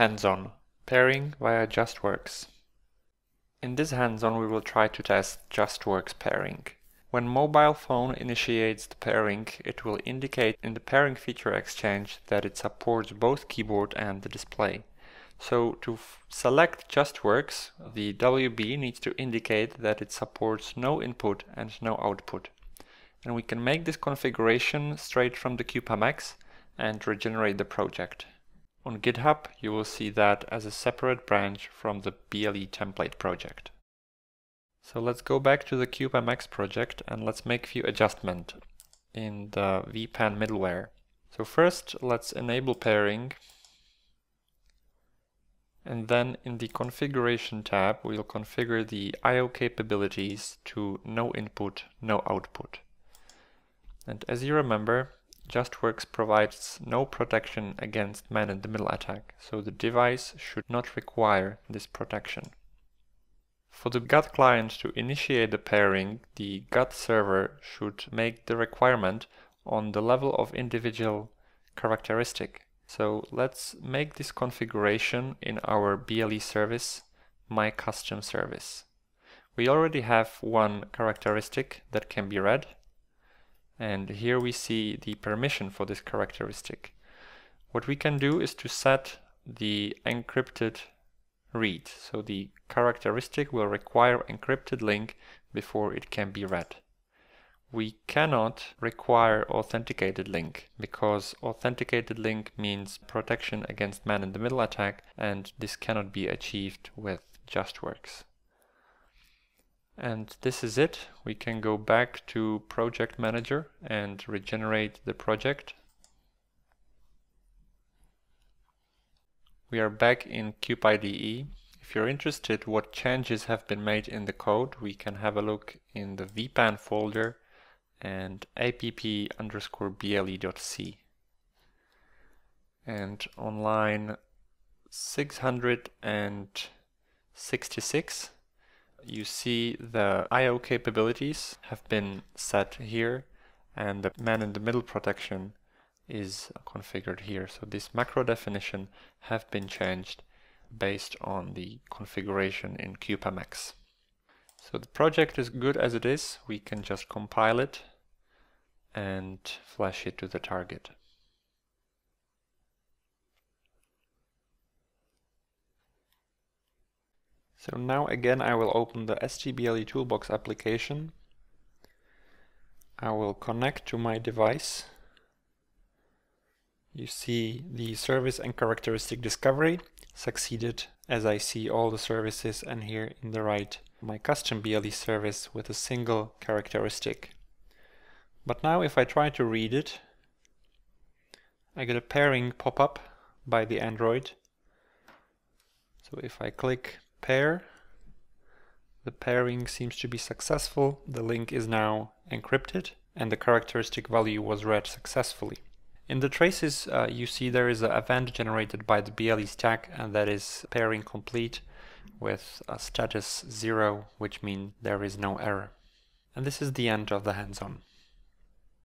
Hands-on, pairing via JustWorks. In this hands-on we will try to test JustWorks pairing. When mobile phone initiates the pairing, it will indicate in the pairing feature exchange that it supports both keyboard and the display. So to select JustWorks, the WB needs to indicate that it supports no input and no output. And we can make this configuration straight from the CubeMX and regenerate the project. On GitHub, you will see that as a separate branch from the BLE template project. So let's go back to the CubeMX project and let's make a few adjustments in the WPAN middleware. So first, let's enable pairing. And then in the configuration tab, we'll configure the I.O. capabilities to no input, no output. And as you remember, JustWorks provides no protection against man-in-the-middle attack, so the device should not require this protection. For the GATT client to initiate the pairing, the GATT server should make the requirement on the level of individual characteristic. So let's make this configuration in our BLE service, my custom service. We already have one characteristic that can be read, and here we see the permission for this characteristic. What we can do is to set the encrypted read. So the characteristic will require encrypted link before it can be read. We cannot require authenticated link because authenticated link means protection against man-in-the-middle attack and this cannot be achieved with JustWorks. And this is it. We can go back to Project Manager and regenerate the project. We are back in CubeIDE. If you're interested what changes have been made in the code, we can have a look in the WPAN folder and app underscore ble.c. And on line 666, you see the I.O. capabilities have been set here and the man-in-the-middle protection is configured here. So this macro definition have been changed based on the configuration in CubeMX. So the project is good as it is. We can just compile it and flash it to the target. So now again I will open the STBLE Toolbox application. I will connect to my device. You see the service and characteristic discovery succeeded as I see all the services and here in the right my custom BLE service with a single characteristic. But now if I try to read it, I get a pairing pop-up by the Android. So if I click pair. The pairing seems to be successful. The link is now encrypted and the characteristic value was read successfully. In the traces, uh, you see there is an event generated by the BLE stack and that is pairing complete with a status 0, which means there is no error. And this is the end of the hands-on.